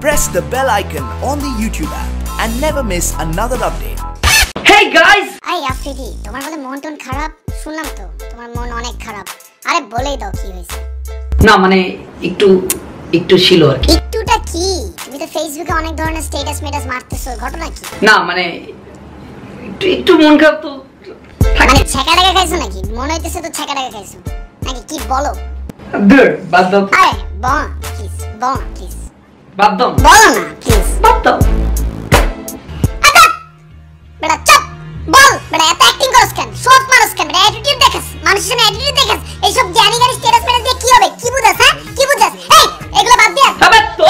press the bell icon on the YouTube app and never miss another update. Hey guys! আরে আফ্রিদি তোমার বলে মন ton খারাপ? শুনলাম তো তোমার মন অনেক খারাপ। আরে বলেই দাও কি হয়েছে? না মানে একটু একটু ছিল আর কি। একটুটা কি? তুমি তো ফেসবুকে অনেক ধরনের স্ট্যাটাস মেটাস মারতেছো ঘটনা কি? না মানে একটু একটু মন খারাপ তো। মানে ছেঁকা টাকা খাইছো নাকি? মনে হইতেছে তো ছেঁকা টাকা খাইছো। নাকি কি বলো? ধুর, বাদ দাও। আরে বল প্লিজ বল প্লিজ বাদ দাও বলো না প্লিজ বাদ দাও বেটা চুপ। বল। বেটা এত অ্যাক্টিং করছ কেন? সব মানুষ কেন? বেটা অ্যাটিটিউড দেখাস। মানুষের সামনে অ্যাটিটিউড দেখাস। এইসব জ্ঞানী জ্ঞানী স্ট্যাটাস মেটাস দিয়ে কি হবে? কি বুঝাস হ্যাঁ? কি বুঝাস? এই এগুলো বাদ দিয়া আবার তো।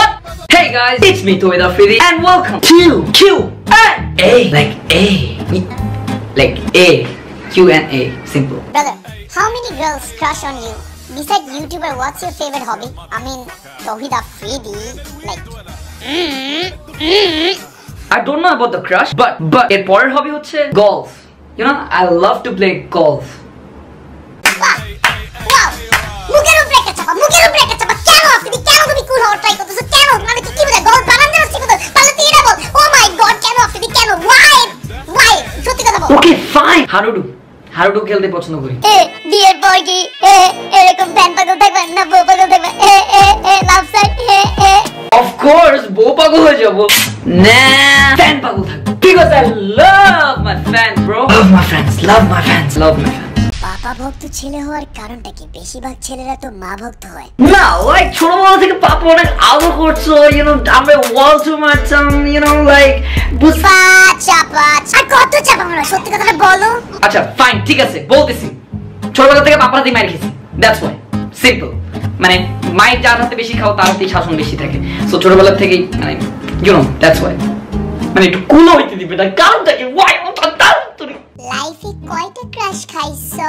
Hey guys, it's me Toy Afridi and welcome to Q and A. Like A. Like A. Q and A. Simple. Brother, how many girls crush on you? Besides YouTuber, what's your favorite hobby? I mean, Tawhid Afridi, like, I don't know about the crush but but এর পরের হবি হচ্ছে golf you know I love to play golf মুখের উপরে একটা চাপা, মুখের উপরে একটা চাপা, কেন আফ্রিদি, কেন তুমি cool হওয়ার try করতেছো, কেন? মানে তুই কি বোঝায়, গল্প বানান দেওয়ার শিখো তাহলে তুই এটা বল, oh my god, কেন আফ্রিদি, কেন? Why? Why? সত্যি কথা বল। Okay fine হাডুডু হাডুডু খেলতে পছন্দ করি এ, বিয়ের পর কি? এ, এরকম ফ্যান পাগল থাকবে না বউ পাগল থাকবে? এ এ এ লাভ সাইড এ এ। Of course, বউ পাগল হয়ে যাবো। না ফ্যান পাগল থাকবো। because I love my fans bro love my fans love my fans love my fans বাবা ভক্ত ছেলে হওয়ার কারণটা কি? বেশিরভাগ ছেলেরা তো মা ভক্ত হয়। না লাইক ছোটবেলা থেকে পাপা অনেক আদর করছ ইউ নো আমরা ওয়াল টু মারতাম ইউ নো লাইক পাঁচ চাপাচ আর কত চাপা মারা? সত্যি কথাটা বলো। আচ্ছা ফাইন ঠিক আছে বলতেছি। ছোটবেলা থেকে পাপার হাতে মার খেয়েছি দ্যাটস ওয়াই সিম্পল মানে মায়ের যার হাতে বেশি খাও তার হাতেই শাসন বেশি থাকে। সো ছোটবেলা থেকেই মানে ইউ নো দ্যাটস ওয়াই মানে একটু কুলো হইতে দিবে না কারণটা কি? ওয়াই তার লাইফে কয়টা ক্রাশ খাইছো?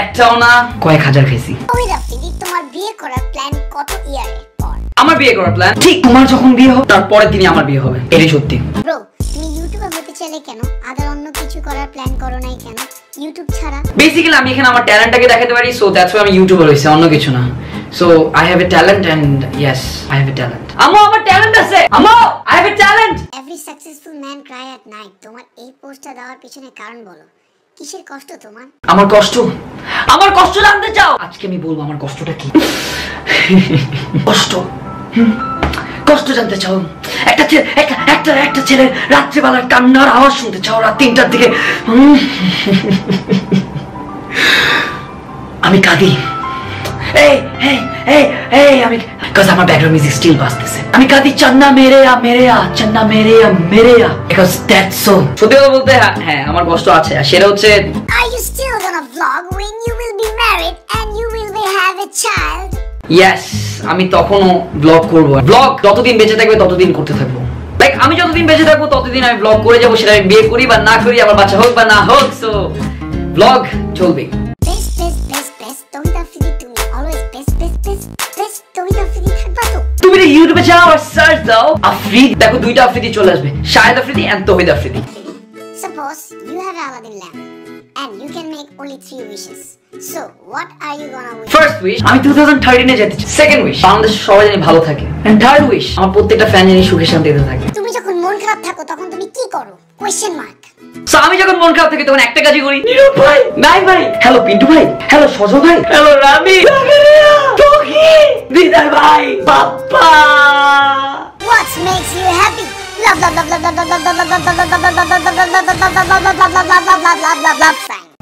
একটাও না। কয়েক হাজার খাইছি। ওই রাফিদি তোমার বিয়ে করার প্ল্যান কত ইয়ারের পর? আমার বিয়ে করার প্ল্যান ঠিক তোমার যখন বিয়ে হবে তারপরের দিনই আমার বিয়ে হবে। এটাই সত্যি। ব্রো তুমি ইউটিউবার হতে চাইলে কেন? আদার অন্য কিছু করার প্ল্যান করো নাই কেন? ইউটিউব ছাড়া? বেসিক্যালি আমি এখানে আমার ট্যালেন্টটাকে দেখাতে পারি সো দ্যাটস ওয়াই আমি ইউটিউবার হইছি অন্য কিছু না। So I have a talent and yes I have a talent আমো আমার ট্যালেন্ট আছে! আমো I have a talent every successful man cry at night তোমার এই পোস্টটা দেওয়ার পিছনে কারণ বলো। কিসের কষ্ট তোমার? আমার কষ্ট? আমার কষ্ট জানতে চাও? আজকে আমি বলব আমার কষ্টটা কি? কষ্ট। কষ্ট জানতে চাও? একটা একটা একটা ছেলে রাত্রিবেলার কান্নার আওয়াজ শুনতে চাও, রাত তিনটার দিকে। আমি কাঁদি। এই এই এই এই আমি কাজ আমার ব্যাকগ্রাউন্ড মিউজিক স্টিল বাজতেছে আমি কাঁদি চান্না মেরে আ মেরে আ চান্না মেরে আ মেরে আ বিকজ দ্যাটস সো সত্যি কথা বলতে হ্যাঁ, হ্যাঁ আমার কষ্ট আছে। আর সেটা হচ্ছে Are you still gonna vlog when you will be married and you will be have a child? Yes আমি তখনও ব্লগ করব। ব্লগ যতদিন বেঁচে থাকবে ততদিন করতে থাকব। লাইক আমি যতদিন বেঁচে থাকব ততদিন আমি ব্লগ করে যাব সেটা আমি বিয়ে করি বা না করি আমার বাচ্চা হোক বা না হোক সো ব্লগ চলবে যাও আর সার্চ দাও আফ্রিদ দেখো দুইটা আফ্রিদি চলে আসবে। Shahid Afridi and Towhid Afridi. Suppose you have Aladdin lamp and you can make only three wishes. So, what are you gonna wish? First wish আমি 2013 এ যেতে চাই। সেকেন্ড উইশ বাংলাদেশ সবাই জানি ভালো থাকে। এন্ড থার্ড উইশ আমার প্রত্যেকটা ফ্যান জানি সুখে শান্তিতে থাকে। তুমি যখন মন খারাপ থাকো তখন তুমি কি করো? কোয়েশ্চেন মার্ক সো আমি যখন মন খারাপ থাকি তখন একটা কাজই করি। নীরব ভাই। নাই ভাই। হ্যালো পিন্টু ভাই। হ্যালো সজল ভাই। Hello rummy. দিদার ভাই। বাপ্পা।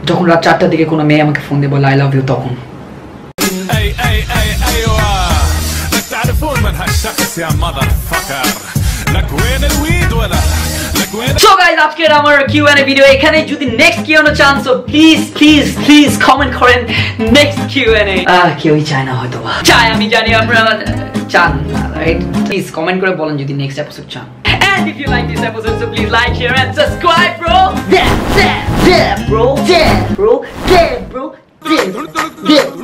যখন রাত চারটার দিকে কোনো মেয়ে আমাকে ফোন দিয়ে বলে আই লাভ ইউ তখন। আমার ভিডিও এখানে। যদি নেক্সট চান প্লিজ প্লিজ কমেন্ট করেন চায় না হয়তো আমি জানি আপনারা চান প্লিজ কমেন্ট করে বলেন যদি নেক্সট এপিসোড চান। And if you like this episode, so please like, share, and subscribe, bro. Yeah, yeah, yeah, bro. Yeah, bro. Yeah, bro. Yeah, bro. Yeah.